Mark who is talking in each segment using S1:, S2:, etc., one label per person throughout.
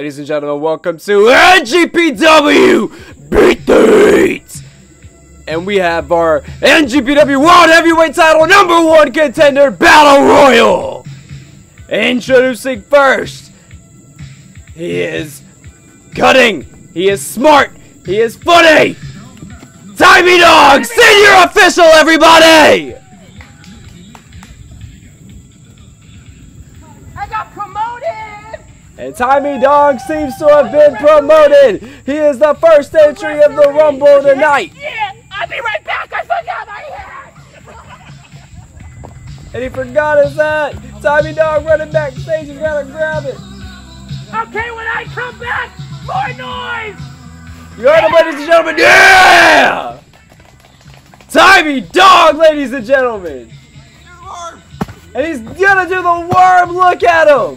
S1: Ladies and gentlemen, welcome to NGPW Beat the Heat! And we have our NGPW World Heavyweight Title number one contender Battle Royal! Introducing first, he is cutting, he is smart, he is funny! Timey Dog, senior official, everybody! And Timey Dog seems to have been promoted. He is the first entry of the Rumble tonight.
S2: Yeah, I'll be right back. I forgot my hat.
S1: And he forgot his hat. Timey Dog running backstage. He's gotta grab it.
S2: Okay, when I come back, more noise!
S1: You heard him, ladies and gentlemen. Yeah! Timey Dog, ladies and gentlemen. And he's gonna do the worm. Look at him.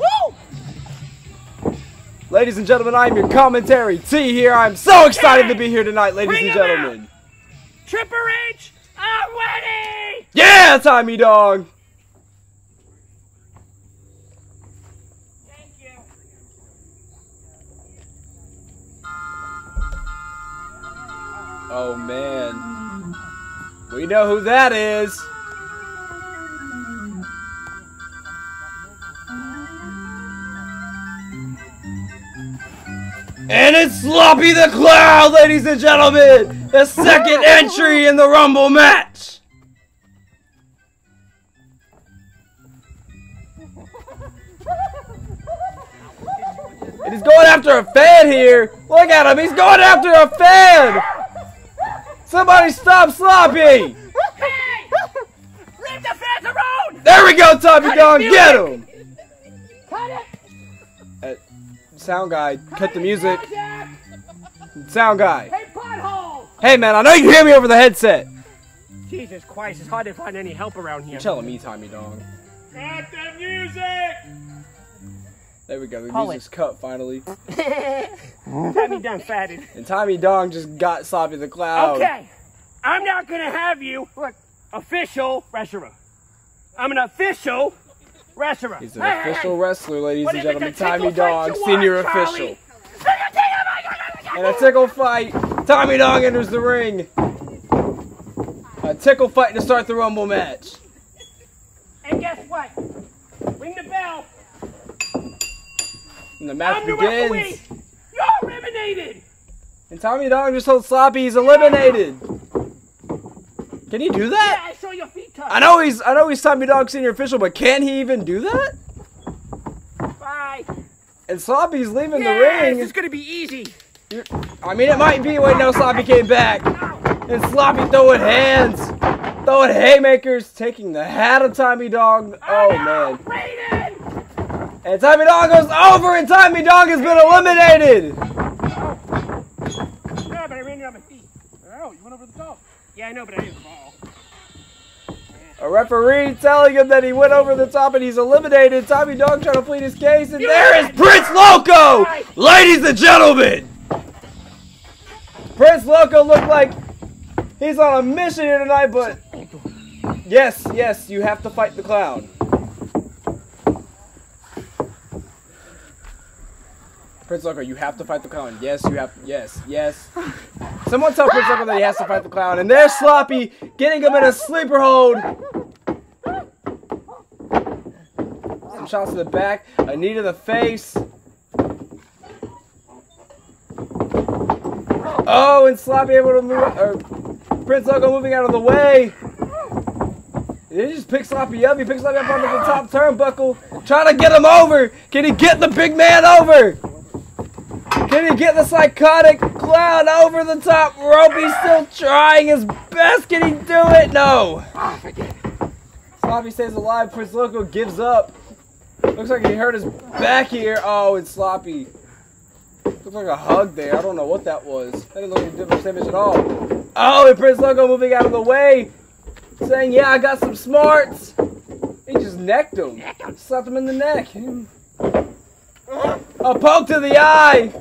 S2: Woo!
S1: Ladies and gentlemen, I'm your commentary T here. I'm so excited to be here tonight, ladies
S2: Bring
S1: and
S2: him out.
S1: gentlemen.
S2: Triple H, I'm ready!
S1: Yeah, Timey Dog. Oh man. We know who that is. And it's Sloppy the Clown, ladies and gentlemen! The second entry in the Rumble match! And he's going after a fan here! Look at him, he's going after a fan! Somebody stop Sloppy!
S2: Hey! Leave the fans alone!
S1: There we go, Tommy Dog, get him! Sound guy, cut the music.
S2: Jack.
S1: Sound guy.
S2: Hey, pothole!
S1: Hey man, I know you can hear me over the headset.
S2: Jesus Christ, it's hard to find any help around here.
S1: You're telling me, Tommy Dog.
S2: Cut the music!
S1: There we go, the
S2: Call
S1: music's cut finally.
S2: Have me done fatted.
S1: And Tommy Dog just got Sloppy the Clown.
S2: Okay, I'm not gonna have you look official wrestler. I'm an official wrestler.
S1: He's an
S2: Hey,
S1: official
S2: hey.
S1: wrestler, ladies and gentlemen. Tommy Dog, senior
S2: want,
S1: official. And a tickle fight. Tommy Dog enters the ring. A tickle fight to start the Rumble match.
S2: And guess what? Ring the bell.
S1: And the match
S2: I'm the
S1: begins.
S2: You're eliminated.
S1: And Tommy Dog just told Sloppy he's eliminated. Can he do
S2: Yeah,
S1: that?
S2: I saw your feet touch.
S1: I know he's I know he's Tommy Dog senior official, but can he even do that?
S2: Bye.
S1: And Sloppy's leaving
S2: Yeah,
S1: the ring.
S2: This is gonna be easy.
S1: I mean, it might be. Wait, no, Sloppy came back. And Sloppy throwing hands, throwing haymakers, taking the hat of Tommy Dog. Oh, man.
S2: Raiden!
S1: And Tommy Dog goes over, and Tommy Dog has been eliminated. Oh.
S2: Yeah, but I ran you on my feet. Oh, you went over the top. Yeah, I know, but I didn't fall.
S1: A referee telling him that he went over the top and he's eliminated. Tommy Dog trying to plead his case, and there is Prince Loco, ladies and gentlemen. Prince Loco looked like he's on a mission here tonight, but yes, yes, you have to fight the clown. Prince Loco, you have to fight the clown. Yes, you have. Yes, yes. Someone tell Prince Loco that he has to fight the clown. And there's Sloppy getting him in a sleeper hold. Some shots to the back, a knee to the face. Oh, and Sloppy able to move, or Prince Loco moving out of the way. He just picks Sloppy up. He picks Sloppy up onto the top turnbuckle, trying to get him over. Can he get the big man over? Can he get the psychotic clown over the top rope? He's still trying his best. Can he do it? No. Sloppy stays alive. Prince Loco gives up. Looks like he hurt his back here. Oh, it's Sloppy. Looks like a hug there. I don't know what that was. That didn't look like different damage at all. Oh, and Prince Loco moving out of the way. Saying, yeah, I got some smarts. He just necked him. Slapped him in the neck. A poke to the eye.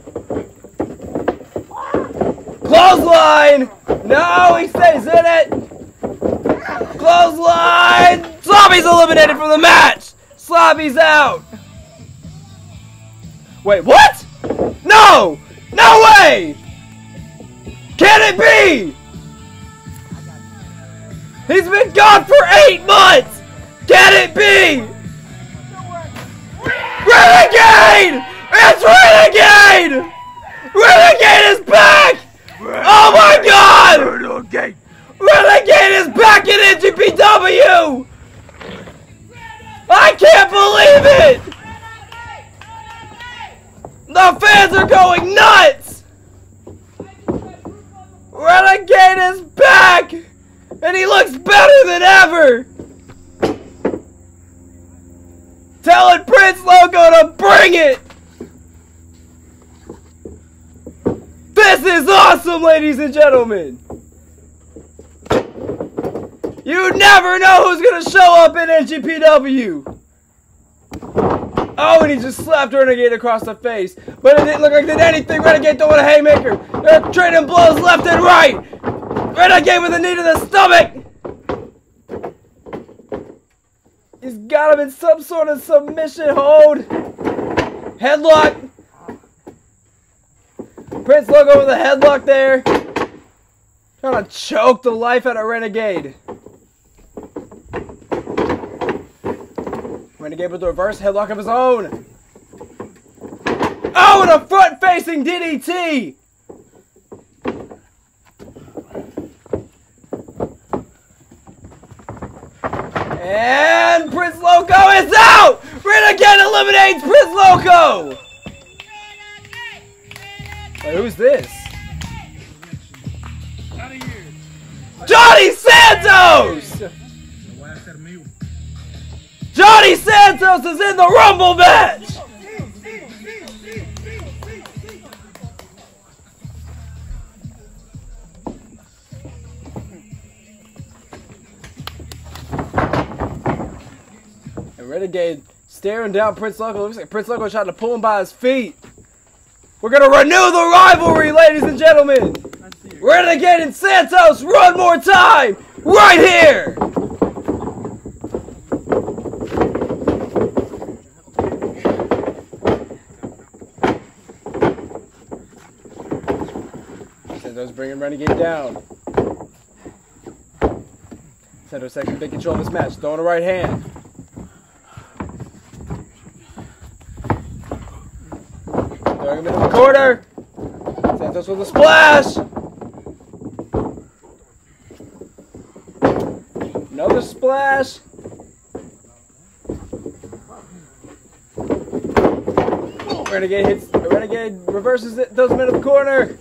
S1: Clothesline! No, he stays in it! Clothesline! Sloppy's eliminated from the match! Sloppy's out! Wait, what? No! No way! Can it be? He's been gone for eight months! Can it be? Renegade! It's Renegade! Renegade is back! Oh my god!
S2: Renegade!
S1: Renegade is back in NGPW! I can't believe it! The fans are going nuts! Renegade is back! And he looks better than ever! Telling Prince Loco to bring it! This is awesome, ladies and gentlemen! You never know who's gonna show up in NGPW! Oh, and he just slapped Renegade across the face. But it didn't look like did anything. Renegade throwing a haymaker. They're trading blows left and right. Renegade with a knee to the stomach. He's got him in some sort of submission hold. Headlock. Prince Loco with a headlock there. Trying to choke the life out of Renegade. Renegade with the reverse headlock of his own. Oh, and a front facing DDT. And Loco is out! Renegade eliminates Prince Loco! Wait, who's this? Johnny Santos! Johnny Santos is in the Rumble match! And Renegade staring down Prince Loco. Looks like Prince Loco trying to pull him by his feet. We're gonna renew the rivalry, ladies and gentlemen! Renegade and Santos, one more time! Right here! Santos bringing Renegade down. Santos taking big control of this match, throwing a right hand. Throwing him into the corner. Santos with a splash. Another splash. Renegade hits. Renegade reverses it. Throws him into the corner.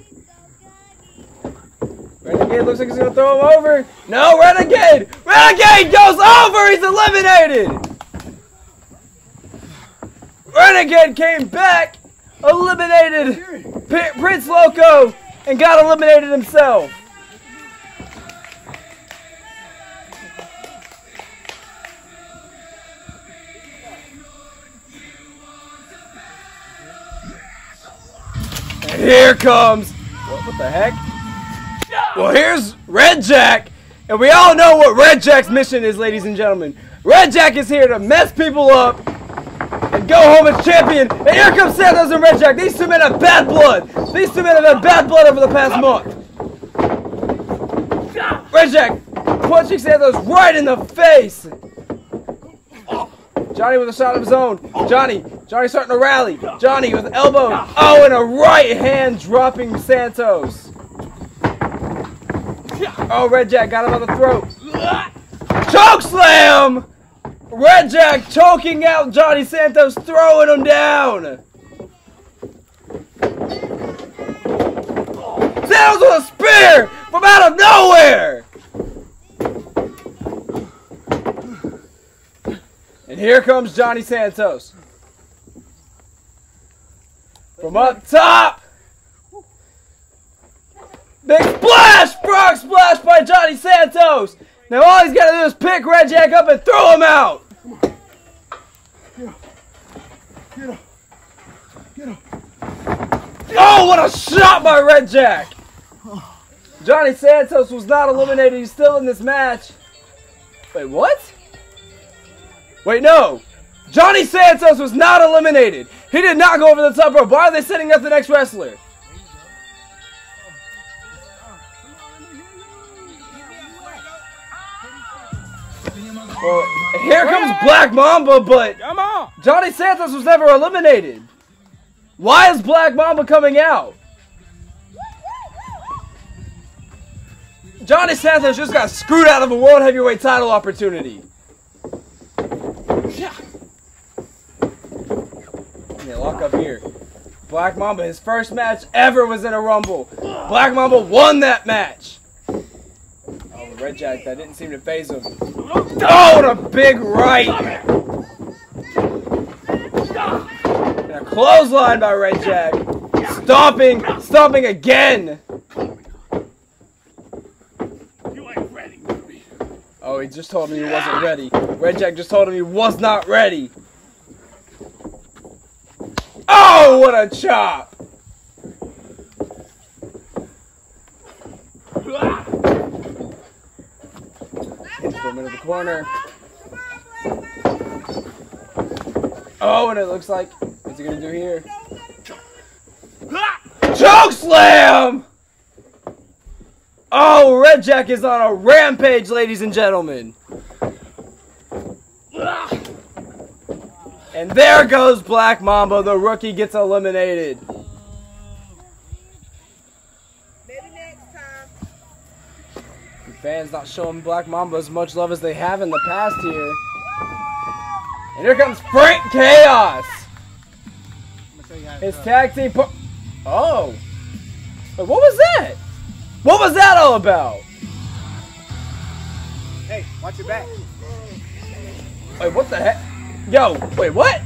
S1: Renegade looks like he's gonna throw him over. No, Renegade! Renegade goes over. He's eliminated. Renegade came back, eliminated P- Prince Loco, and got eliminated himself. Here comes. What, what the heck? Well, here's RedJakk, and we all know what RedJakk's mission is, ladies and gentlemen. RedJakk is here to mess people up and go home as champion. And here comes Santos and RedJakk. These two men have bad blood. These two men have had bad blood over the past month. RedJakk punching Santos right in the face. Johnny with a shot of his own. Johnny, Johnny starting to rally. Johnny with an elbow. Oh, and a right hand dropping Santos. Oh, RedJakk got him on the throat. Choke slam! RedJakk choking out Johnny Santos, throwing him down. Santos with a spear from out of nowhere. And here comes Johnny Santos. From up top. Big splash! Frog splash by Johnny Santos! Now all he's got to do is pick RedJakk up and throw him out! Oh, what a shot by RedJakk! Johnny Santos was not eliminated. He's still in this match. Wait, what? Wait, no. Johnny Santos was not eliminated. He did not go over the top rope. Why are they setting up the next wrestler? Well, here comes Black Mamba, but. Johnny Santos was never eliminated. Why is Black Mamba coming out? Johnny Santos just got screwed out of a World Heavyweight title opportunity. They lock up here. Black Mamba, his first match ever was in a Rumble. Black Mamba won that match. Oh, RedJakk, that didn't seem to phase him. Oh, and a big right. And a clothesline by RedJakk. Stomping, stomping again.
S2: You ain't ready with me.
S1: Oh, he just told me he wasn't ready. RedJakk just told him he was not ready. Oh, what a chop! Throw him into the corner. Oh, and it looks like what's he gonna do here? Choke slam! Oh, RedJakk is on a rampage, ladies and gentlemen. And there goes Black Mamba. The rookie gets eliminated.
S3: Maybe next time.
S1: The fans not showing Black Mamba as much love as they have in the past here. And here comes Frank Chaos. His tag team. oh. Wait, what was that? What was that all about?
S4: Hey, watch your back.
S1: Wait, what the heck? Yo, wait, what?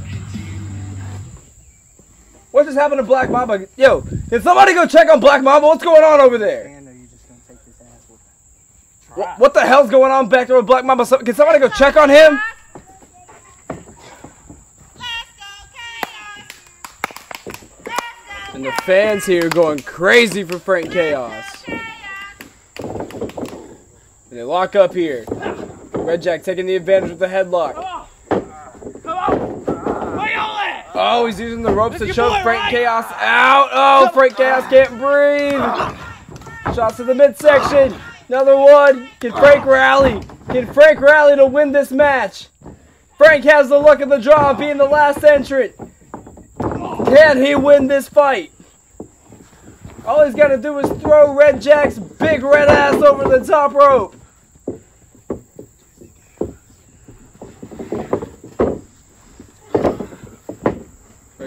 S1: What just happened to Black Mamba? Yo, can somebody go check on Black Mamba? What's going on over there?
S4: Man, are you just gonna take this ass whooping?
S1: What, what the hell's going on back there with Black Mamba? So- Can somebody go check on him? And the fans here going crazy for Frank Chaos. And they lock up here. RedJakk taking the advantage with the headlock.
S2: Come on. Where y'all at?
S1: Oh, he's using the ropes to choke
S2: oh,
S1: Frank? Chaos out. Oh, Frank Chaos can't breathe. Shots to the midsection. Another one. Can oh. Frank rally? Can Frank rally to win this match? Frank has the luck of the draw of being the last entrant. Can he win this fight? All he's got to do is throw RedJakk's big red ass over the top rope.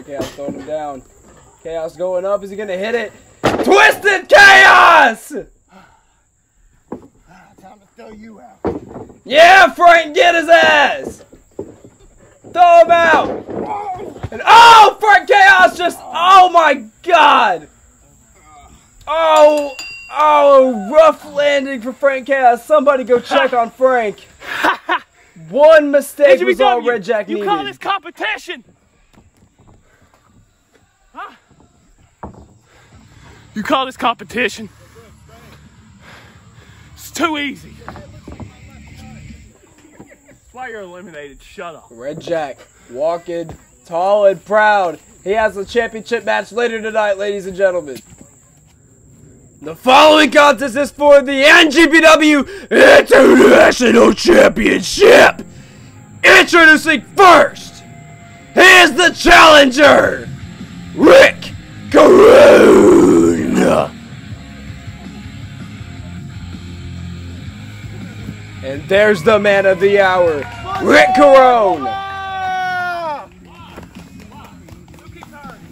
S1: Chaos throwing him down. Chaos going up. Is he going to hit it? Twisted Chaos!
S4: Time to throw you out.
S1: Yeah, Frank, get his ass! Throw him out! And oh, Frank Chaos just, oh my god! Oh, oh, rough landing for Frank Chaos. Somebody go check on Frank. One mistake was all RedJakk
S2: you
S1: needed.
S2: call this competition? Huh? You call this competition? It's too easy. Why you're eliminated. Shut up.
S1: RedJakk walking tall and proud. He has a championship match later tonight, ladies and gentlemen. The following contest is for the NGPW International Championship. Introducing first, here's the challenger, Rick Carón. There's the man of the hour, Rick Carón.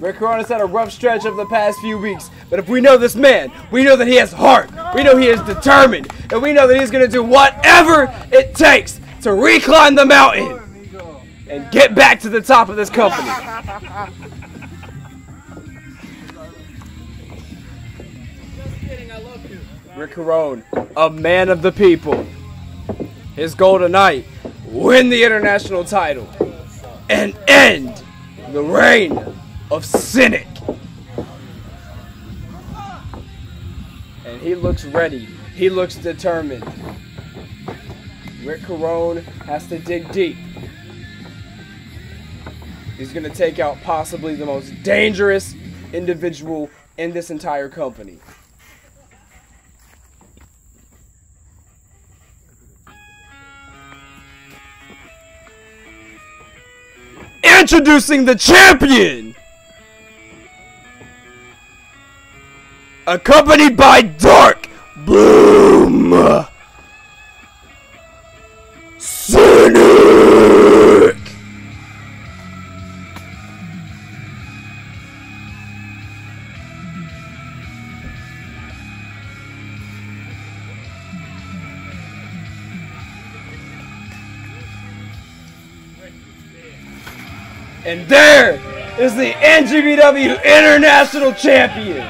S1: Rick Carón has had a rough stretch of the past few weeks, but if we know this man, we know that he has heart, we know he is determined, and we know that he's going to do whatever it takes to reclimb the mountain and get back to the top of this company. Rick Carón, a man of the people. His goal tonight, win the international title and end the reign of Sinnick. And he looks ready. He looks determined. Rick Carón has to dig deep. He's going to take out possibly the most dangerous individual in this entire company. Introducing the champion! Accompanied by NGPW International Champion.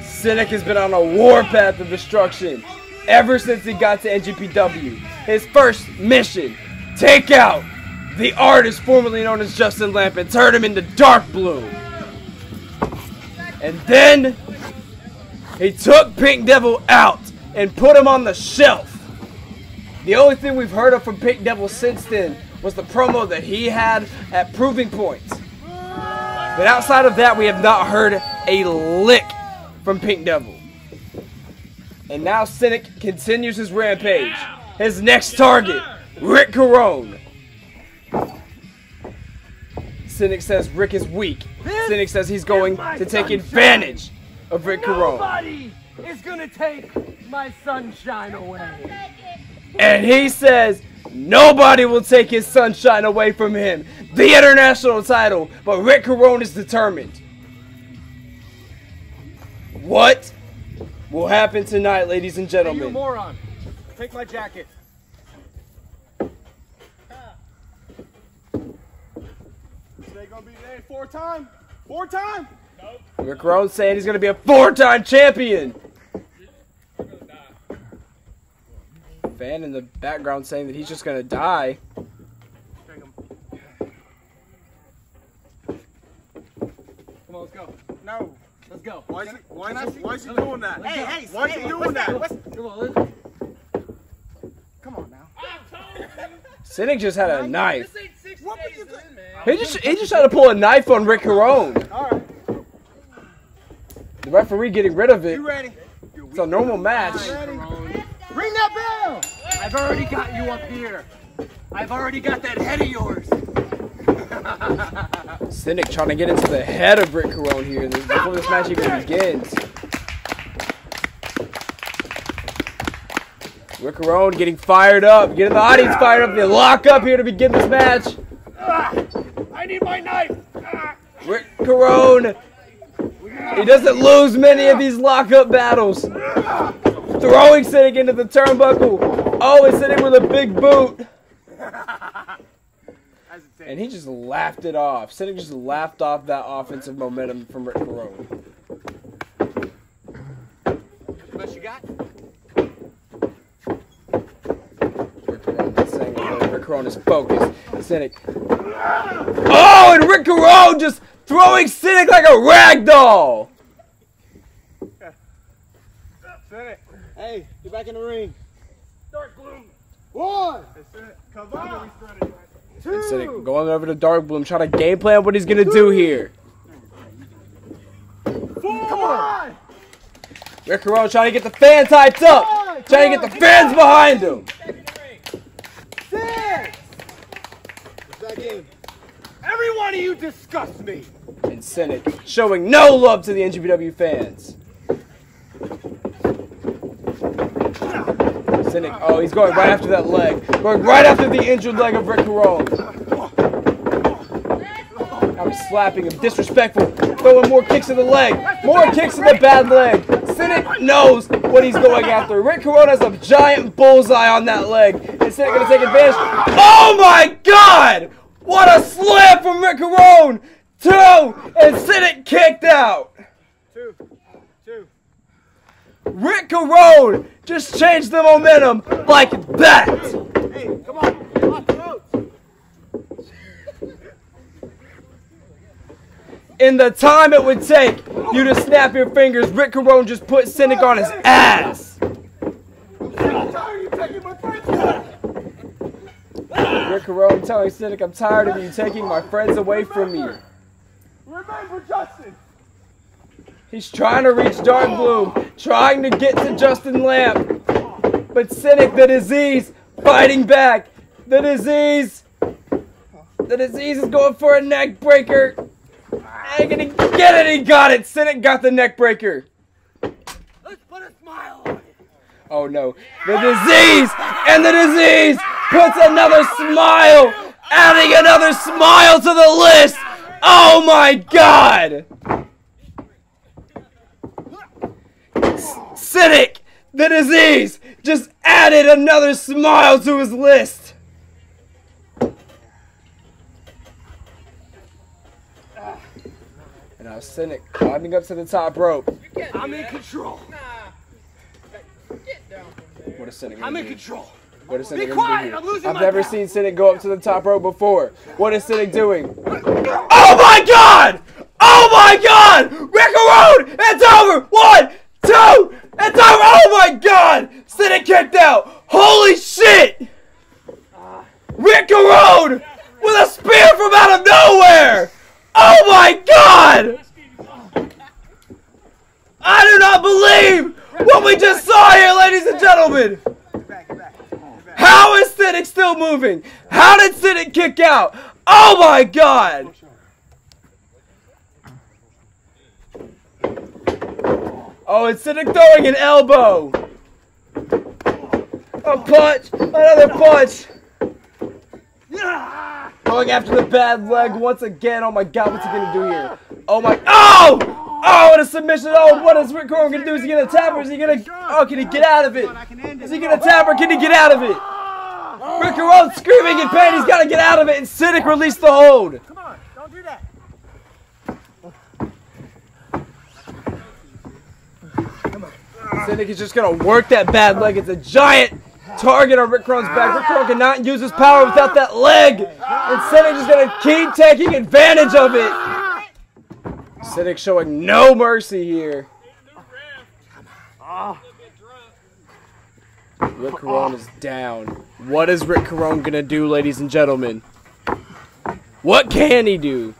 S1: Sinnick has been on a warpath of destruction ever since he got to NGPW. His first mission, take out the artist formerly known as Justin Lamp and turn him into Dark Bloom. And then he took Pink Devil out and put him on the shelf. The only thing we've heard of from Pink Devil since then was the promo that he had at Proving Points. But outside of that, we have not heard a lick from Pink Devil. And now Sinnick continues his rampage. His next target, Rick Carón. Sinnick says Rick is weak. Sinnick says he's going to take advantage of Rick Carón.
S2: Nobody is gonna take my sunshine away.
S1: And he says nobody will take his sunshine away from him. The international title. But Rick Carón is determined. What will happen tonight, ladies and gentlemen?
S4: You
S1: gentlemen?
S4: moron. Take my jacket. Today gonna be today four time. Four time.
S1: Rick Carón saying he's going to be a four-time champion. Fan in the background saying that he's just going to die.
S4: Come on, let's go. No.
S2: Let's go.
S4: Why is he, why is he, why is he doing that?
S2: Hey, hey,
S4: why is he doing that?
S2: Come on,
S4: Come on now.
S1: Sinnick just had a knife.
S4: What would you think?
S1: He just he just tried to pull a knife on Rick Carón.
S4: All right.
S1: The referee getting rid of it.
S4: You ready?
S1: It's a normal match.
S4: Ready? Ring that bell.
S2: I've already got you up here. I've already got that head of yours.
S1: Sinnick trying to get into the head of Rick Carón here before this match even begins. Rick Carón getting fired up, getting the audience fired up. They lock up here to begin this match.
S2: Ah, I need my knife. Ah.
S1: Rick Carón, he doesn't lose many of these lockup battles. Throwing Sinnick into the turnbuckle. Oh, it's Sinnick with a big boot. And he just laughed it off. Sinnick just laughed off that offensive momentum from Rick Carón.
S4: Best you got?
S1: Rick Carón is saying that Rick is focused. Sinnick. Oh, and Rick Carón just throwing Sinnick like a rag doll.
S4: Sit it. Hey, get back in the ring.
S2: Dark Bloom.
S4: One. Come on.
S1: And Sinnick going over to Dark Bloom, trying to game plan what he's gonna do here.
S4: Come on.
S1: Rick Carón trying to get the fans hyped up, trying to get the fans behind him.
S4: Six. That game. Every one of you disgust me.
S1: And Sinnick showing no love to the NGPW fans. Oh, he's going right after that leg. Going right after the injured leg of Rick. Now he's slapping him, disrespectful. Throwing more kicks to the leg. More kicks to the bad leg. Sinnick knows what he's going after. Rick Carón has a giant bullseye on that leg. And Sinnick gonna take advantage. Oh my god! What a slam from Rick Carón! Two! And Sinnick kicked out!
S4: Two. Two.
S1: Rick Carón just changed the momentum like that!
S4: Hey, come on. Come on,
S1: in the time it would take you to snap your fingers, Rick Carón just put Sinnick on his ass.
S4: I'm tired of you taking my friends away.
S1: Rick Carón telling Sinnick, I'm tired of you taking my friends away from me.
S4: Remember Justin.
S1: He's trying to reach Dark Bloom, trying to get to Justin Lamb. But Sinnick, the disease, fighting back. The disease. The disease is going for a neck breaker. Can he get it? He got it. Sinnick got the neck breaker.
S2: Let's put a smile on it.
S1: Oh no. The disease and the disease puts another smile, adding another smile to the list. Oh my god. Sinnick, the disease, just added another smile to his list. And now Sinnick climbing up to the top rope.
S2: I'm in control.
S1: What is Sinnick
S2: I'm
S1: gonna
S2: in
S1: do?
S2: control.
S1: What is Sinnick
S2: Be quiet,
S1: here?
S2: I'm losing
S1: I've
S2: my
S1: never
S2: breath.
S1: seen Sinnick go up to the top rope before. What is Sinnick doing? Oh my god! Oh my god! Rick Road! It's over! One, two, it's! Oh my god! Sinnick kicked out! Holy shit! Ah. Rick Road! With a spear from out of nowhere! Oh my god! I do not believe what we just saw here, ladies and gentlemen! How is Sinnick still moving? How did Sinnick kick out? Oh my god! Oh, it's Sinnick throwing an elbow! A punch! Another punch! Going after the bad leg once again. Oh my god, what's he gonna do here? Oh my. Oh! Oh, and a submission. Oh, what is Rick Carón gonna do? Is he gonna tap or is he gonna. Oh, can he get out of it? Is he gonna tap or can he get out of it? Rick Carón screaming in pain. He's gotta get out of it. And Sinnick released the hold.
S4: Come on, don't do that.
S1: Sinnick is just gonna work that bad leg. It's a giant target on Rick Carón's back. Rick Carón cannot use his power without that leg. And Sinnick is gonna keep taking advantage of it. Sinnick showing no mercy here. Rick Carón is down. What is Rick Carón gonna do, ladies and gentlemen? What can he do?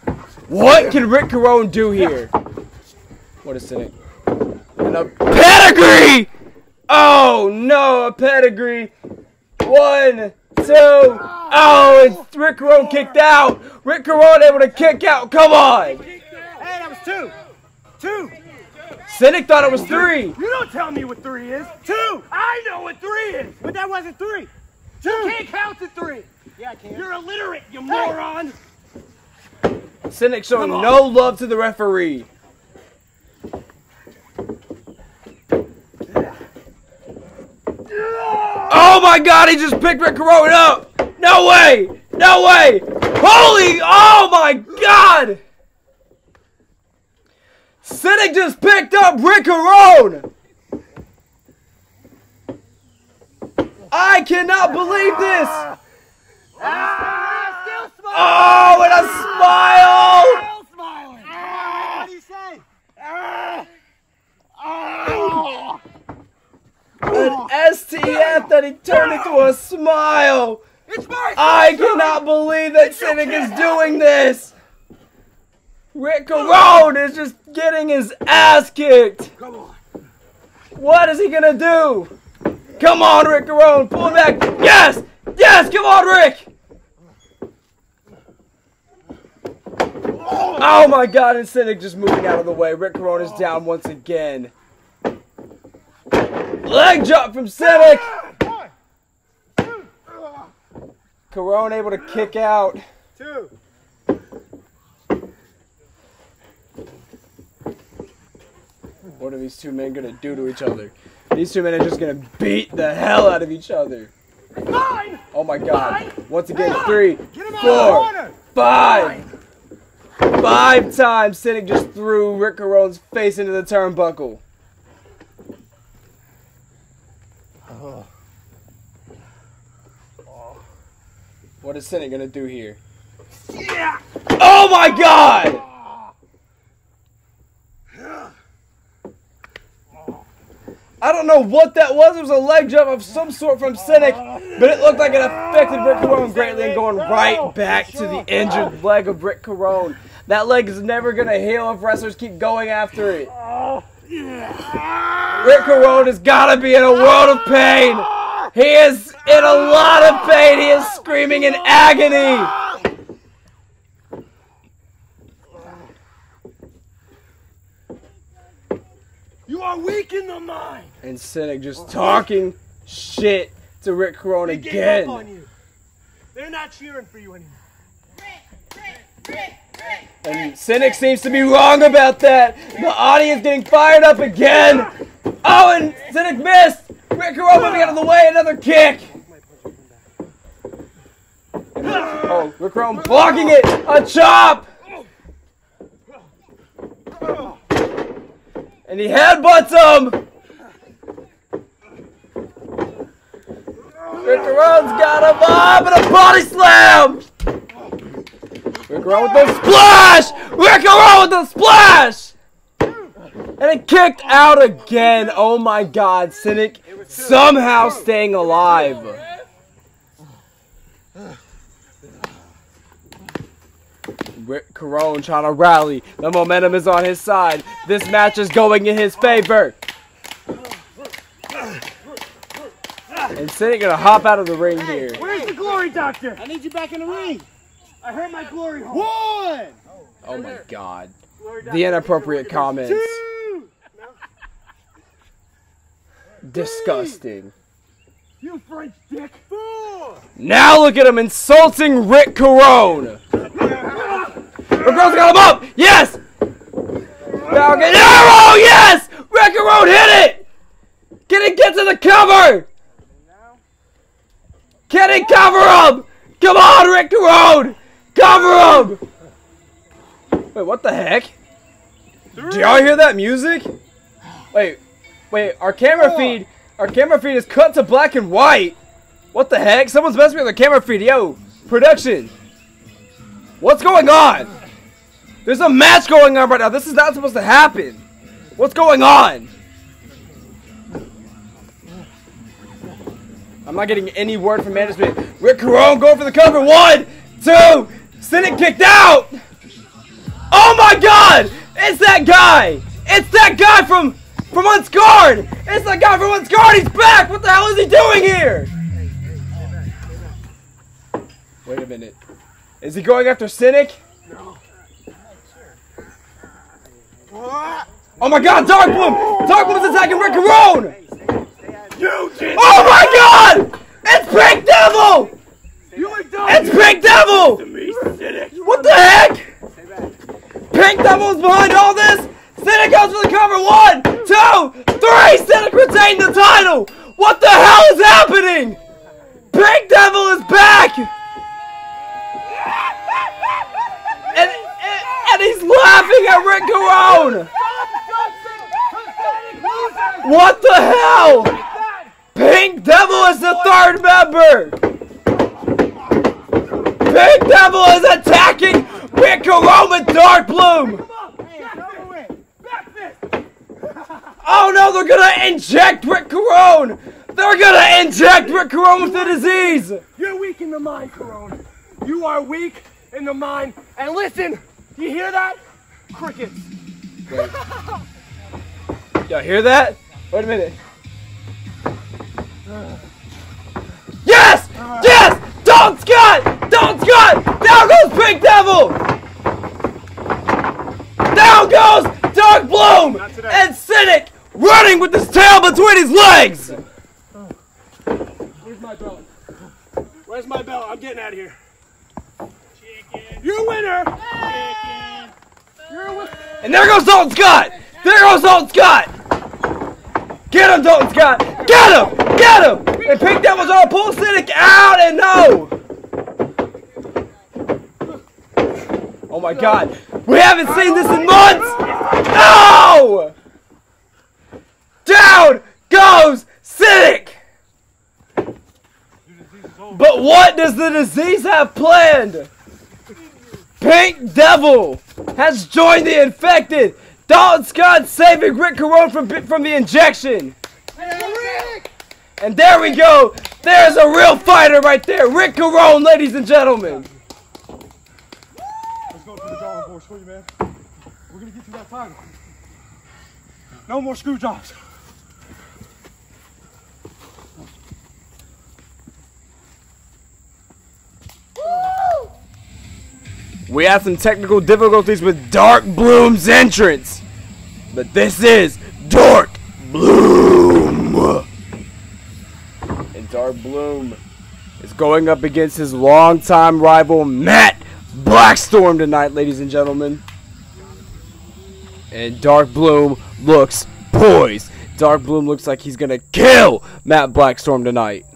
S1: What can Rick Carón do here? What is Sinnick? And a pedigree! Oh no, a pedigree. One, two. Oh, it's Rick Carón kicked out. Rick Carón able to kick out. Come on.
S4: Hey, that was two. Two.
S1: Sinnick thought it was three.
S2: You don't tell me what three is.
S4: Two.
S2: I know what three is.
S4: But that wasn't three.
S2: You
S4: Two.
S2: can't count to three.
S4: Yeah, I can.
S2: You're illiterate, you moron.
S1: Sinnick showing no love to the referee. Oh my god, he just picked Rick Carón up! No way! No way! Holy, oh my god! Sinnick just picked up Rick Carón! I cannot believe this!
S4: Ah.
S1: Oh, and a smile!
S4: Still smiling. What do you say?
S1: An STF that he turned into a smile!
S4: It's my
S1: I cannot believe that Sinnick is doing this! Rick Carón is just getting his ass kicked!
S2: Come on.
S1: What is he gonna do? Come on, Rick Carón, pull back! Yes! Yes! Come on, Rick! Oh my god, and Sinnick just moving out of the way. Rick Carón is down once again. Leg drop from Sinnick!
S4: One. Two.
S1: Carón able to kick out.
S4: Two.
S1: What are these two men gonna do to each other? These two men are just gonna beat the hell out of each other.
S2: Mine.
S1: Oh my god. Once again, three,
S4: of the
S1: four, five. Five times Sinnick just threw Rick Carón's face into the turnbuckle. Oh. Oh. What is Sinnick gonna do here?
S2: Yeah.
S1: Oh my god! I don't know what that was. It was a leg jump of some sort from Sinnick, but it looked like it affected Rick Carón greatly and going right back to the injured leg of Rick Carón. That leg is never going to heal if wrestlers keep going after it. Rick Carón has got to be in a world of pain. He is in a lot of pain. He is screaming in agony.
S2: You are weak in the mind.
S1: And Sinnick just talking shit to Rick Carón
S2: They gave up on
S1: again.
S2: you. They're not cheering for you anymore.
S1: And Sinnick seems to be wrong about that. The audience getting fired up again. Oh, and Sinnick missed. Rick moving out of the way. Another kick. Oh, Rick Carón blocking it. A chop. And he headbutts him. Rick Carón's got him up and a body slam. Rick Carón with the splash! Rick Carón with the splash! And it kicked out again. Oh my god, Sinnick somehow staying alive. Rick Carón trying to rally. The momentum is on his side. This match is going in his favor. And Sinnick gonna hop out of the ring here.
S2: Where's the glory doctor?
S4: I need you back in the ring.
S2: I heard my glory hole.
S4: One,
S1: Oh my god. The inappropriate comments.
S4: two,
S1: Disgusting.
S2: You French dick.
S4: four.
S1: Now look at him insulting Rick Carón. Rick Carón's got him up. Yes. Falcon arrow. Oh, yes. Rick Carón hit it. Can he get to the cover? Can he cover him? Come on, Rick Carón. Cover him. Wait, what the heck? Do y'all hear that music? Wait, wait, our camera oh. feed, our camera feed is cut to black and white. What the heck? Someone's messing with the camera feed. Yo, production. What's going on? There's a match going on right now. This is not supposed to happen. What's going on? I'm not getting any word from management. Rick Carón going for the cover. One, two. Sinnick kicked out. Oh my God! It's that guy. It's that guy from from Unscarred. It's that guy from Unscarred. He's back. What the hell is he doing here? Wait a minute. Is he going after Sinnick? Oh my god, Dark Bloom! Dark Bloom's attacking Rick!
S2: You did.
S1: Oh my god! It's Pink Devil!
S2: You.
S1: It's Pink Devil! What the heck? Pink Devil's behind all this! Sinnick goes for the cover! One, two, three! Sinnick retained the title! What the hell is happening? Pink Devil is back! And, and, and he's laughing at Rick Carón! What the hell? Pink Devil is the third member! Pink Devil is attacking with Dark Bloom! Oh no, they're gonna inject Rick Carón! They're gonna inject Rick Carón with the disease!
S2: You're weak in the mind, Corona. You are weak in the mind. And listen, do you hear that? Crickets.
S1: Y'all hear that? Wait a minute. Uh. Yes! Uh. Yes! Dalton Scott! Dalton Scott! Down goes Pink Devil! Down goes Dark Bloom! And Sinnick running with his tail between his legs!
S2: Where's my belt? Where's my belt? I'm getting out of here. Chicken. You're a winner. You're a winner.
S1: And there goes Dalton Scott! There goes Dalton Scott! Get him, Dalton Scott! Get him! Get him! And Pink Devil's on pull Sinnick out and no! Oh my god. We haven't seen this in months! No! Down goes Sinnick! But what does the disease have planned? Pink Devil has joined the infected. Dalton Scott saving Rick Carón from from the injection. And there we go. There's a real fighter right there. Rick Carón, ladies and gentlemen.
S2: Let's go to the drawing board for you, man. We're gonna get you that title. No more screw jobs.
S1: We had some technical difficulties with Dark Bloom's entrance. But this is Dark Bloom. Dark Bloom is going up against his longtime rival Matt Blackstorm tonight, ladies and gentlemen. And Dark Bloom looks poised. Dark Bloom looks like he's gonna kill Matt Blackstorm tonight.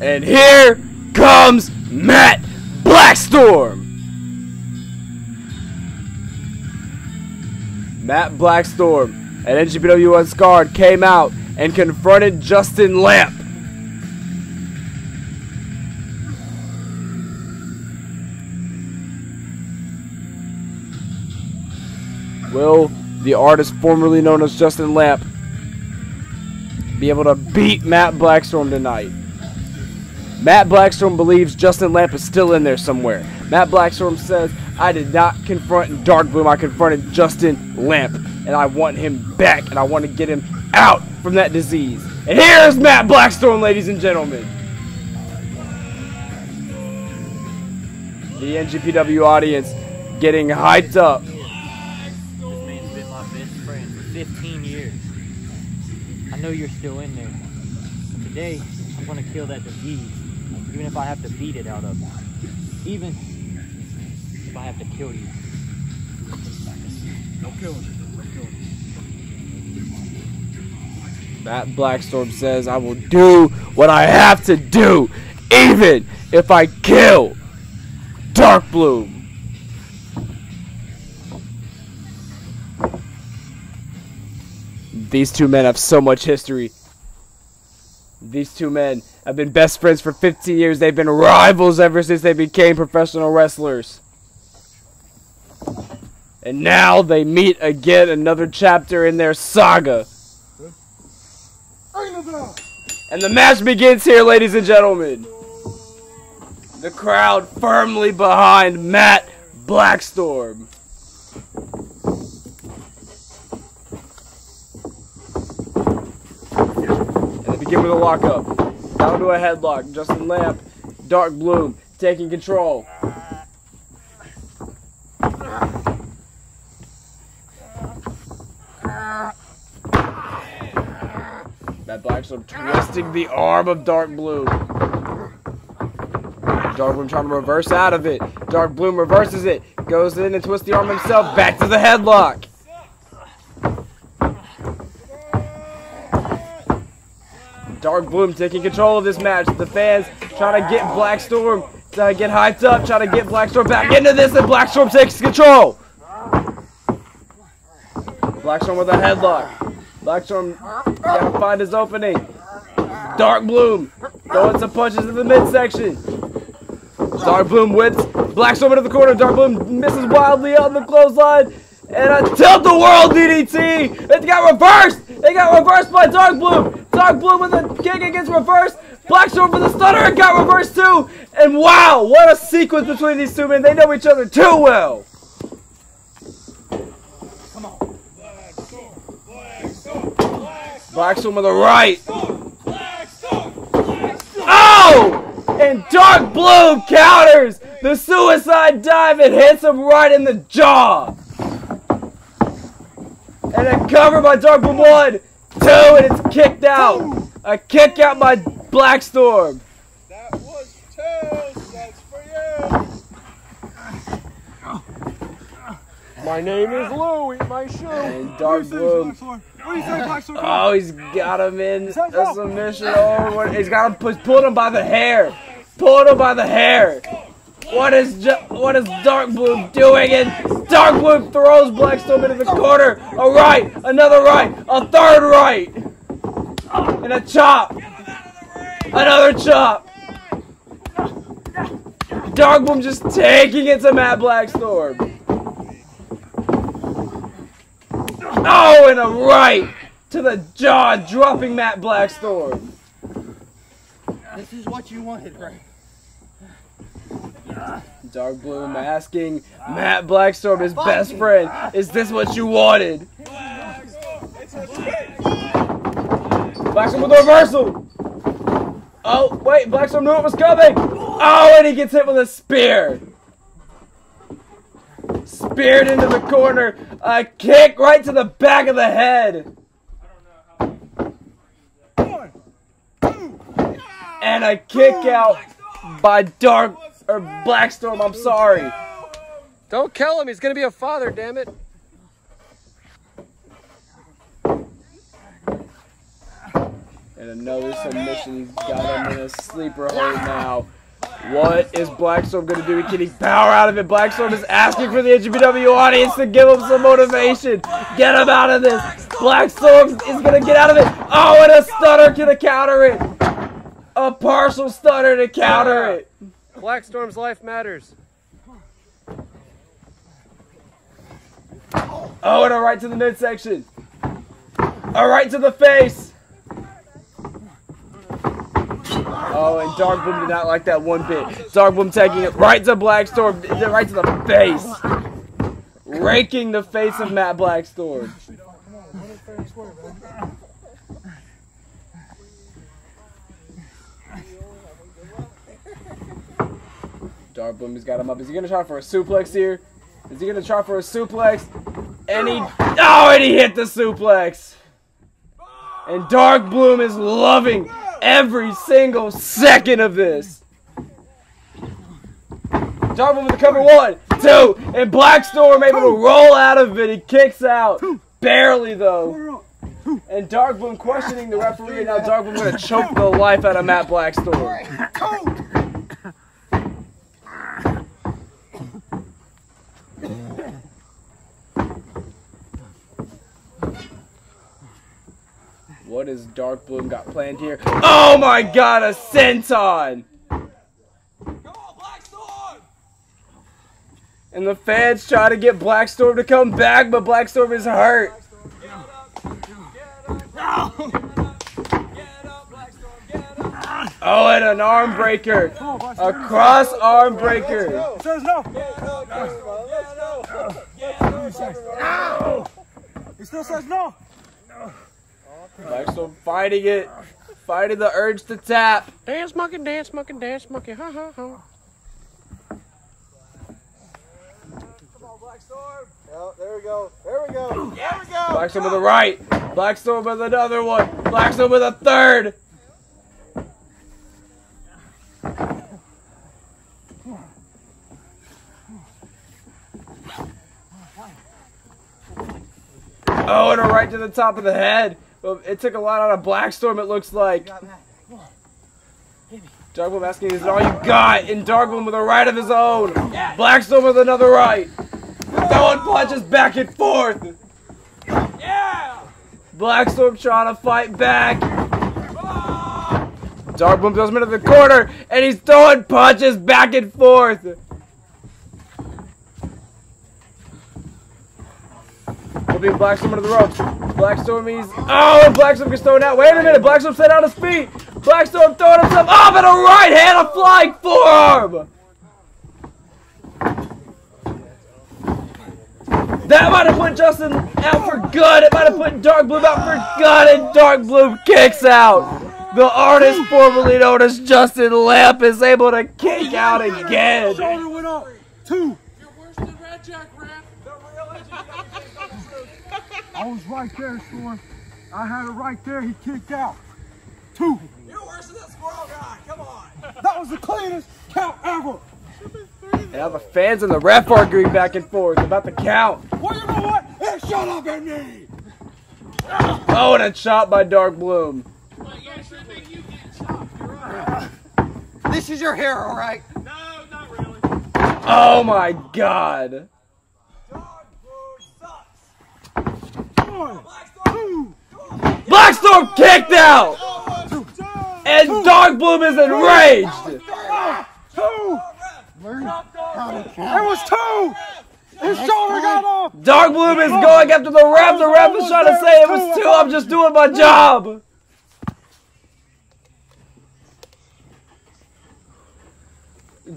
S1: And here comes Matt Blackstorm. Matt Blackstorm at NGPW Unscarred came out and confronted Justin Lamp. Will the artist formerly known as Justin Lamp be able to beat Matt Blackstorm tonight? Matt Blackstorm believes Justin Lamp is still in there somewhere. Matt Blackstorm says, I did not confront Dark Bloom, I confronted Justin Lamp. And I want him back, and I want to get him out from that disease. And here's Matt Blackstorm, ladies and gentlemen. The NGPW audience getting hyped up.
S5: This man's been my best friend for 15 years. I know you're still in there. But today, I'm gonna kill that disease, even if I have to beat it out of you. Even if I have to kill you.
S2: No killing. No killing.
S1: Matt Blackstorm says, I will do what I have to do, even if I kill Dark Bloom. These two men have so much history. These two men have been best friends for 15 years. They've been rivals ever since they became professional wrestlers. And now they meet again, another chapter in their saga. And the match begins here, ladies and gentlemen. The crowd firmly behind Matt Blackstorm. And they begin with a lockup. Down to a headlock. Justin Lamp, Dark Bloom taking control. Blackstorm twisting the arm of Dark Bloom. Dark Bloom trying to reverse out of it. Dark Bloom reverses it. Goes in and twists the arm himself. Back to the headlock. Dark Bloom taking control of this match. The fans trying to get Blackstorm to get hyped up, trying to get Blackstorm back into this, and Blackstorm takes control. Blackstorm with a headlock. Blackstorm gotta find his opening. Dark Bloom throwing some punches in the midsection. Dark Bloom whips Blackstorm into the corner. Dark Bloom misses wildly in the clothesline. And a tilt the world DDT. It got reversed. It got reversed by Dark Bloom. Dark Bloom with a kick against reverse. Blackstorm for the stunner. It got reversed too. And wow, what a sequence between these two men. They know each other too well. Blackstorm with the right. Oh! And Dark Bloom counters the suicide dive and hits him right in the jaw. And a cover by Dark Bloom one, Two, and it's kicked out. A kick out by Blackstorm.
S4: That was two. That's for you.
S2: My name is Lou. Eat my shoe.
S1: And Dark
S2: What Oh, do you say,
S1: Bloom.
S2: Blackstorm? What do you say, Blackstorm?
S1: Oh, he's got him in a submission. Oh, he's got him push, oh, pulled him by the hair. Pulled him by the hair. What is what is Dark Bloom doing? And Dark Bloom throws Blackstorm into the corner. A right, another right, a third right, and a chop. Another chop. Dark Bloom just taking it to Matt Blackstorm. Oh, and a right to the jaw dropping Matt Blackstorm.
S4: This is what you wanted, right?
S1: Dark Blue masking Matt Blackstorm, his best friend, is this what you wanted? Blackstorm with a reversal. Oh, wait, Blackstorm knew it was coming. Oh, and he gets hit with a spear. Speared into the corner. A kick right to the back of the head. And a kick out by Dark or Blackstorm. I'm sorry.
S6: Don't kill him. He's gonna be a father. Damn it.
S1: And another submission. He's got him in a sleeper hold now. What is Blackstorm going to do? He can he power out of it? Blackstorm is asking for the HBW audience to give him some motivation. Get him out of this. Blackstorm is going to get out of it. Oh, and a stunner to counter it. A partial stunner to counter it.
S6: Blackstorm's life matters.
S1: Oh, and a right to the midsection. A right to the face. Oh, and Dark Bloom did not like that one bit. Dark Bloom taking it right to Blackstorm, right to the face. Raking the face of Matt Blackstorm. Dark Bloom has got him up. Is he going to try for a suplex here? Is he going to try for a suplex? And he... Oh, and he hit the suplex. And Dark Bloom is loving every single second of this. Dark Bloom with the cover one, two, and Blackstorm able to roll out of it. He kicks out. Barely, though. And Dark Bloom questioning the referee, and now Dark Bloom going to choke the life out of Matt Blackstorm. What has Dark Bloom got planned here? Oh my god, a senton! And the fans try to get Blackstorm to come back, but Blackstorm is hurt. Oh, and an arm breaker. A cross arm breaker.
S2: He still says no.
S1: Blackstorm fighting it. Fighting the urge to tap.
S6: Dance monkey, dance monkey, dance monkey. Ha ha ha.
S4: Oh, there we go. There we go. There we go.
S1: Blackstorm with a right. Blackstorm with another one. Blackstorm with a third. Oh, and a right to the top of the head. Well, it took a lot out of Blackstorm, it looks like. Dark Bloom asking, is it all you got? And Dark Bloom with a right of his own. Blackstorm with another right. Throwing punches back and forth. Yeah. Blackstorm trying to fight back. Dark Bloom throws him into the corner, and he's throwing punches back and forth. Flipping Blackstorm into the ropes. Blackstorm is. Oh, and Blackstorm gets thrown out. Wait a minute. Blackstorm set on his feet. Blackstorm throwing himself up and a right hand, a flying forearm. That might have put Justin out for good. It might have put Dark Bloom out for good, and Dark Bloom kicks out. The artist formerly known as Justin Lamp is able to kick out again.
S2: Shoulder went up. Two. I was right there, Storm. I had it right there. He kicked out. Two.
S4: You're worse than that squirrel guy. Come on.
S2: That was the cleanest count ever.
S1: Now the fans and the ref are arguing back and forth about the count.
S2: Well, you know what? Hey, shut up and me.
S1: Oh, and a shot by Dark Bloom.
S4: This is your hero, right?
S2: No, not really.
S1: Oh my god.
S2: One, two,
S1: Blackstorm kicked out! And Dark Bloom is enraged!
S2: two. It was two. His shoulder got off.
S1: Dark Bloom is going after the ref. The ref is trying to say it was two. I'm just doing my job.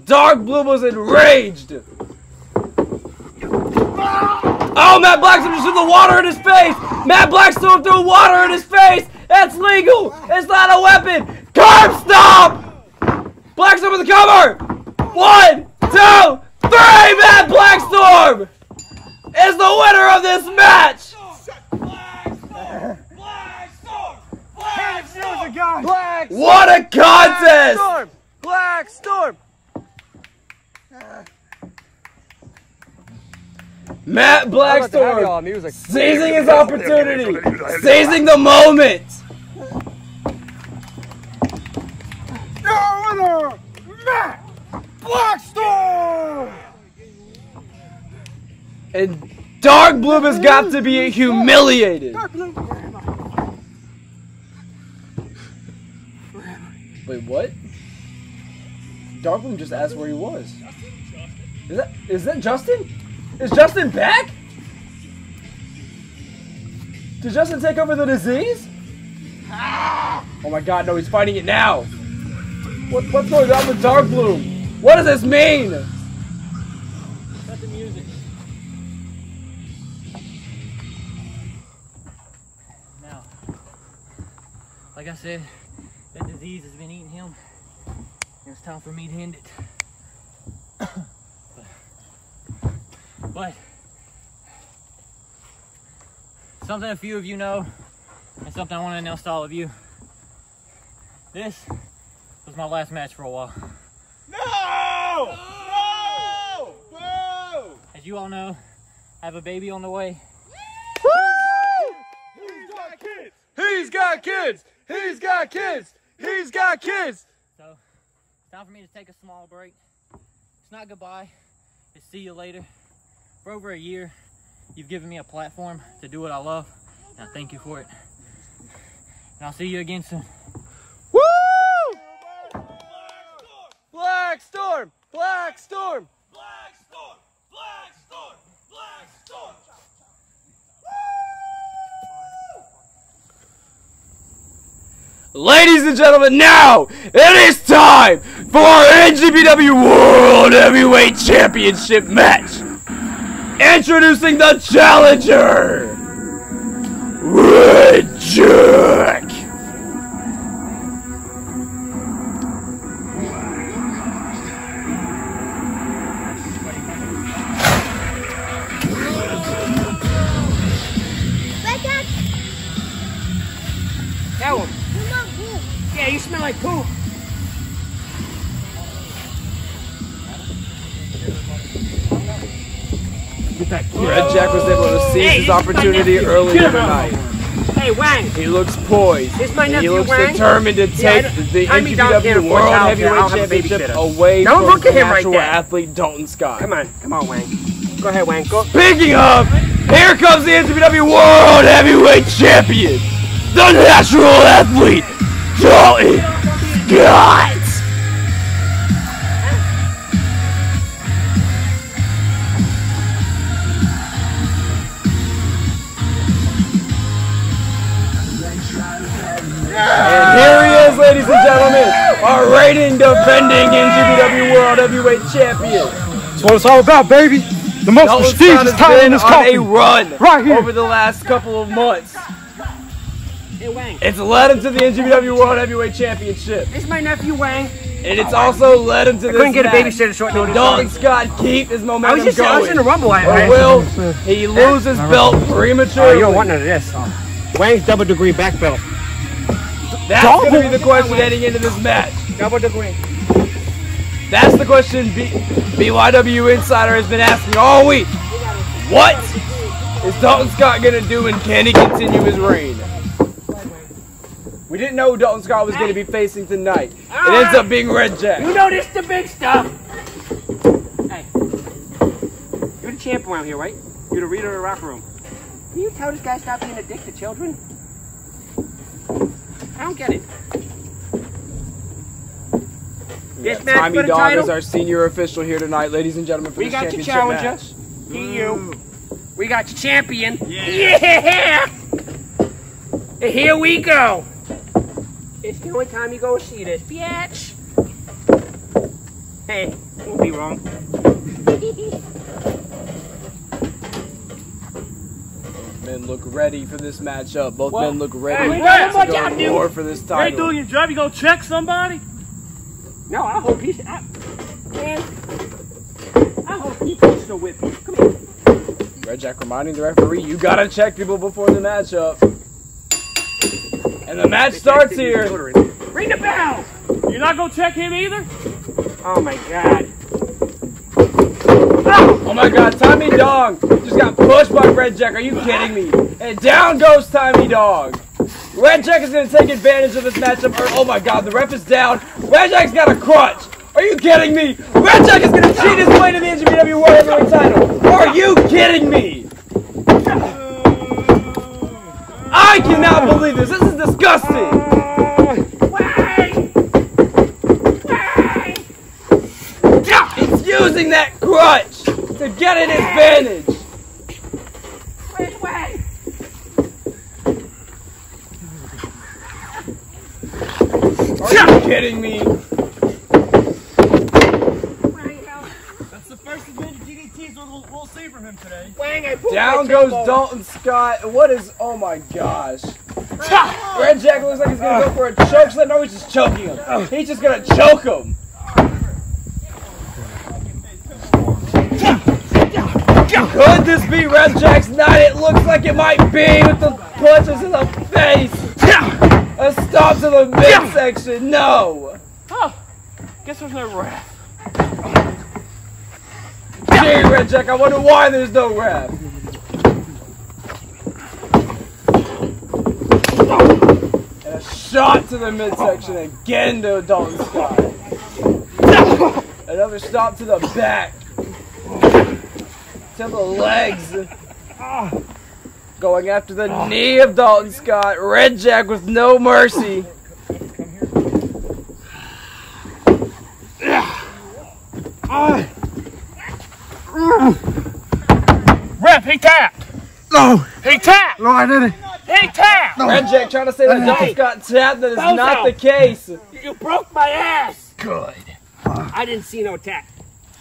S1: Dark Bloom was enraged. Ah! Oh, Matt Blackstorm just threw the water in his face. Matt Blackstorm threw water in his face. That's legal. It's not a weapon. Curb stop. Blackstorm with the cover. One, two, three. Matt Blackstorm is the winner of this match.
S2: Blackstorm, Blackstorm, Black
S1: What a contest!
S6: Blackstorm! Black Storm!
S1: Matt
S6: I'm about to have
S1: Blackstorm
S6: y'all
S1: seizing his opportunity, seizing the moment.
S2: Your winner, Matt Blackstorm.
S1: And Dark Bloom has got to be humiliated. Wait, what? Dark Bloom just asked where he was. Is that is that Justin? Is Justin back? Did Justin take over the disease? Oh my god, no, he's fighting it now. What, what's going on with Dark Bloom? What does this mean?
S5: Cut the music. Now, like I said, that disease has been eating him. It's time for me to end it. but something a few of you know, and something I want to announce to all of you. This was my last match for a while.
S2: No! No! No!
S5: As you all know, I have a baby on the way.
S2: He's got kids.
S1: He's got kids! He's got kids! He's got kids!
S5: So time for me to take a small break. It's not goodbye. It's see you later. For over a year, you've given me a platform to do what I love, and I thank you for it. And I'll see you again soon.
S1: Woo! Blackstorm! Black Storm!
S2: Black Storm! Black Storm! Black Storm!
S1: Ladies and gentlemen, now it is time for our NGPW World Heavyweight Championship match. Introducing the challenger, Red his
S6: this is my
S1: opportunity
S6: nephew.
S1: earlier tonight.
S6: Hey, Wang.
S1: He looks poised.
S6: Is my
S1: and he
S6: nephew,
S1: looks
S6: Wang.
S1: determined to take
S6: don't-
S1: the
S6: tie me down here
S1: NGPW
S6: for
S1: World Heavyweight
S6: I'll have a
S1: Championship away
S6: Don't
S1: from
S6: look at him right
S1: natural
S6: there.
S1: athlete Dalton Scott.
S6: Come on, come on, Wang. Go ahead, Wang. Go.
S1: Speaking of, here comes the NGPW World Heavyweight Champion, the natural athlete, Dalton Scott. Here he is, ladies and gentlemen, our reigning, defending NGPW World Heavyweight Champion.
S2: That's what it's all about, baby. The most
S1: Dalton Scott
S2: prestigious
S1: has
S2: title in
S1: been
S2: this
S1: on a run
S2: Right here.
S1: over the last couple of months.
S6: Hey, Wang.
S1: It's led him to the NGPW World Heavyweight Championship,
S6: It's my nephew, Wang.
S1: and it's also led him to this
S6: couldn't get a
S1: match.
S6: babysitter short
S1: Will
S6: notice.
S1: Dalton Scott keep his
S6: I
S1: momentum
S6: was just I was
S1: going,
S6: in the rumble, Wang.
S1: or will he lose his belt
S6: Oh,
S1: prematurely?
S6: you don't want none of this. Wang's double degree back belt.
S1: That's going to be the question heading into this match.
S6: Double degree.
S1: That's the question B- BYW Insider has been asking all week. What is Dalton Scott going to do and can he continue his reign? We didn't know who Dalton Scott was going to be facing tonight. It ends up being RedJakk.
S6: You know this the big stuff. Hey, you're the champ around here, right? You're the reader of the rocker room. Can you tell this guy stop being a dick to children? I don't get it. This match
S1: Tommy
S6: for the
S1: Dog
S6: title.
S1: is our senior official here tonight, ladies and gentlemen, for
S6: We
S1: this
S6: got your challenger.
S1: match.
S6: you. Mm. We got your champion. Yeah. And here we go. It's the only time you go see this, bitch. Hey, don't be wrong.
S1: Men look ready for this matchup. Both
S2: Well,
S1: men look
S6: hey,
S1: ready
S6: wait,
S1: to go to
S6: dude.
S1: war for this
S2: Hey,
S1: title.
S2: doing your job. You gonna check somebody?
S6: No, I hope he's. I, man, I hope he puts the whip. Come here.
S1: RedJakk reminding the referee, you gotta check people before the matchup. And the match starts here.
S6: Ring the bell.
S2: You're not gonna check him either?
S6: Oh my god.
S1: Oh my god, Tommy Dog just got pushed by RedJakk. Are you kidding me? And down goes Tommy Dog. RedJakk is gonna take advantage of this matchup. Or, oh my god, the ref is down. RedJakk's got a crutch. Are you kidding me? RedJakk is gonna cheat his way to the NGPW World Heavyweight title. Are you kidding me? I cannot believe this. This is disgusting. Using that crutch to get an advantage. Are you kidding me?
S2: That's the first admitted DDTs we'll, we'll see from him today.
S6: Wang, I put
S1: Down goes
S6: elbow.
S1: Dalton Scott. What is? Oh my gosh. RedJakk looks like he's gonna go for a choke slam. No, he's just choking him. He's just gonna choke him. Could this be RedJakk's night? It looks like it might be with the punches in the face. A stop to the midsection. No.
S2: Oh, guess there's no ref.
S1: Gee, RedJakk, I wonder why there's no ref. And a shot to the midsection again to Dalton Scott. Another stop to the back. To the legs. Ah. Going after the knee of Dalton Scott. RedJakk with no mercy.
S2: Ref, he tapped.
S4: No,
S2: He tapped.
S4: no, I didn't.
S2: He tapped.
S1: RedJakk trying to say that Dalton Scott tapped. That is not the case.
S6: You broke my ass! Good. I didn't see no tap.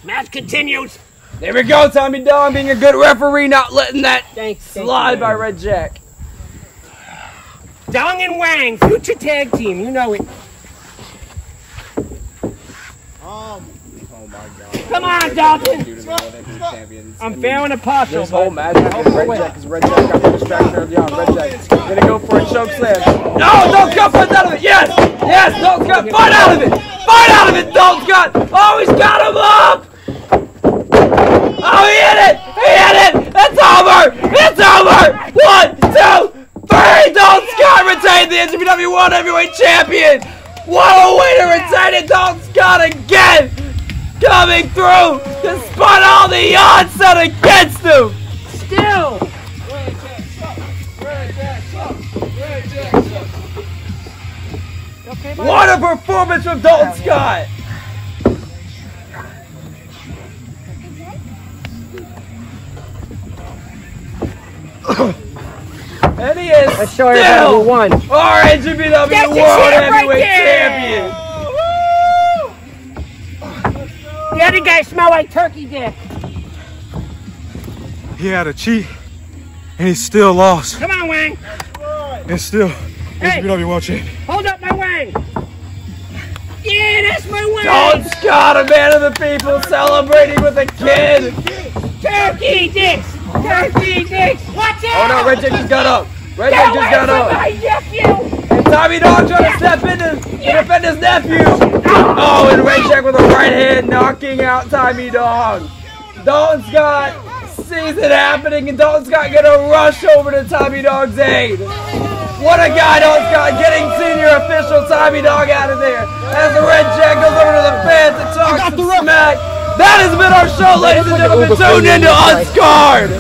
S6: Match continues.
S1: There we go, Tommy Don being a good referee, not letting that
S6: Thanks.
S1: slide
S6: you.
S1: by RedJakk.
S6: Dong and Wang, future tag team. You know it.
S4: Um,
S6: Come on, Dalton. I'm failing a partial.
S1: This whole match is against RedJakk because RedJakk got the distraction early on. RedJakk gonna go for a choke slam. No, Dalton Scott fights out of it. Yes, yes, don't Scott fight out of it. Fight out of it, Dalton Scott. Oh, he's got him up. Oh, he hit it. He hit it. It's over. It's over. One, two, three. Dalton Scott retained the NGPW World Heavyweight Champion. What a way to retain it, Dalton Scott again. Coming through despite all the odds set against him.
S6: Still.
S1: What a performance from Dalton Scott! and he is
S6: Let's show everybody who
S1: still
S6: won.
S1: our NGPW
S6: That's the
S1: World
S6: champ right
S1: Heavyweight
S6: there!
S1: Champion!
S6: The other guy smell like turkey dick.
S4: he had a cheat, and he still lost,
S6: Come on, Wang.
S4: and still
S6: Hey.
S4: NGPW World Champion.
S6: Hold up my Wang. Yeah, that's my Wang.
S1: Dalton Scott, a man of the people, celebrating with a kid!
S6: Turkey dicks. Turkey dicks. Watch
S1: Oh no, RedJakk just got up! Red
S6: Get
S1: Jack just got up!
S6: my nephew.
S1: And Tommy Dog trying to step in to, to defend his nephew. Oh, and RedJakk with a right hand knocking out Tommy Dog. Dalton Scott sees it happening, and Dalton Scott gonna rush over to Tommy Dog's aid. What a guy, Dalton Scott, getting senior official Tommy Dog out of there. As the Red Jack goes over to the fans and talks some smack. That has been our show, ladies and gentlemen. Tune into Unscarred.